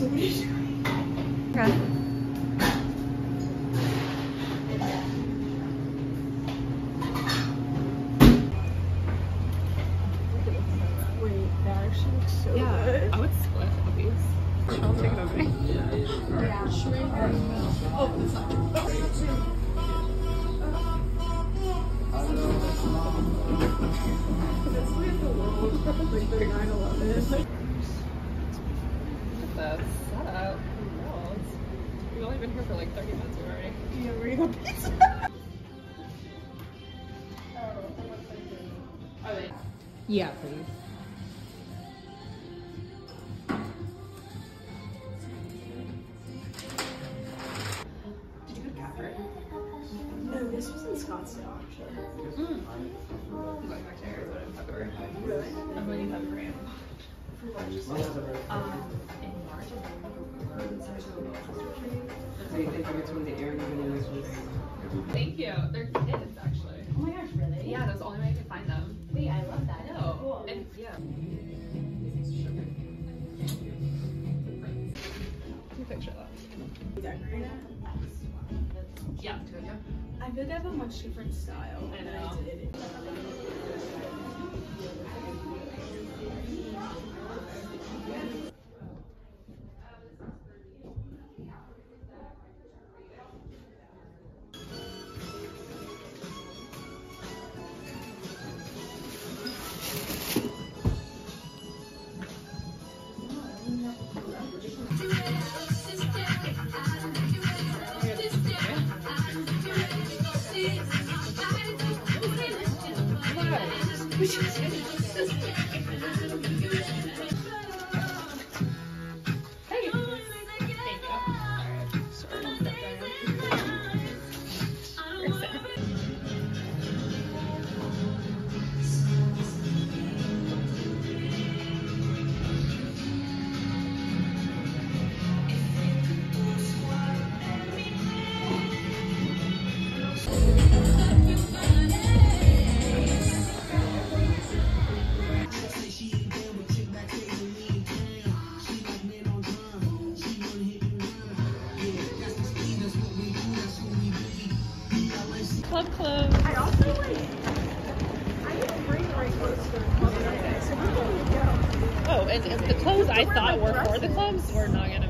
what are you doing? Okay. Wait, that actually looks so Yeah, good. I would split these. I'll take it. Oh. Let's look at the world, like the 9/11. For like 30 minutes already. Yeah, we're pizza. Yeah, please. Did you go to Catherine? No, this was in Scottsdale actually. I'm going back to Arizona in February. Really? I'm going to February. Um. So you think which one the was was? Thank you. They're kids, actually. Oh my gosh, really? Yeah, that's the only way I could find them. Wait, I love that. No. Cool. And yeah. Picture that. Decorated. Yeah. Yeah. I feel like I have a much different style I than know. I did. Hey. I also like. I didn't bring the right clothes to the club so we're good go. Oh, and, and the clothes I thought were for the clubs were not gonna be.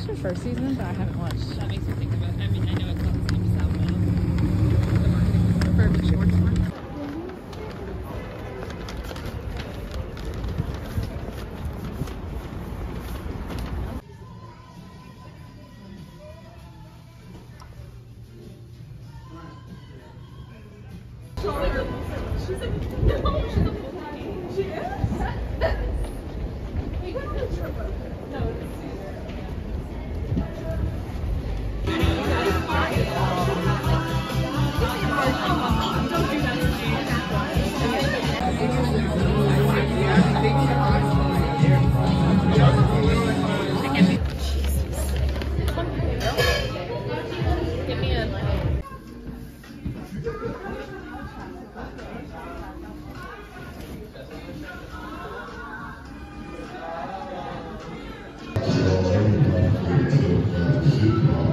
Watched the first season, but I haven't watched. That makes me think of it. I mean, I know it's not the same as that one. The marketing for the shorts one. Give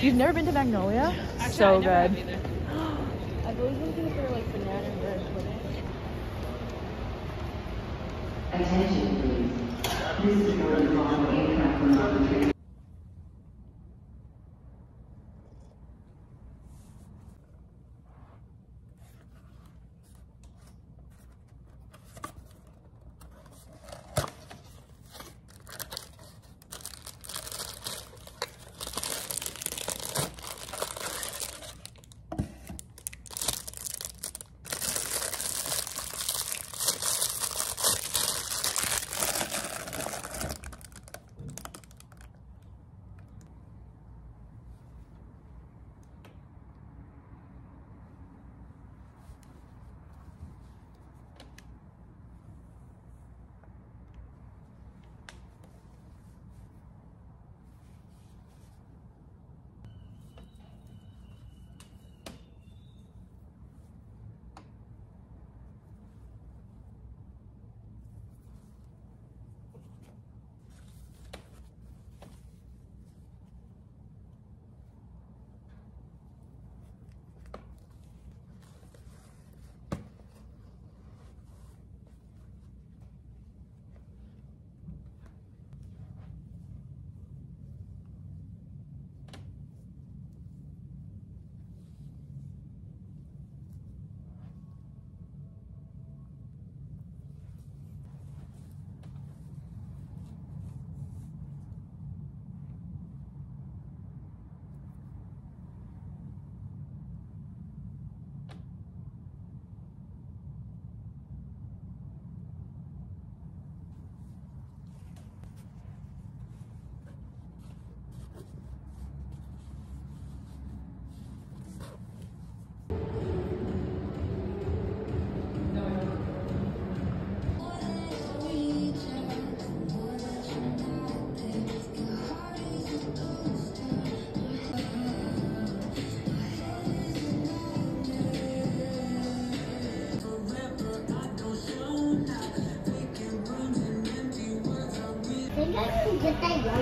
You've never been to Magnolia? Actually, so good. I've always been to for like banana bread. Attention, please. This is your 絶対言わ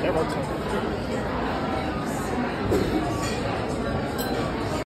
That works.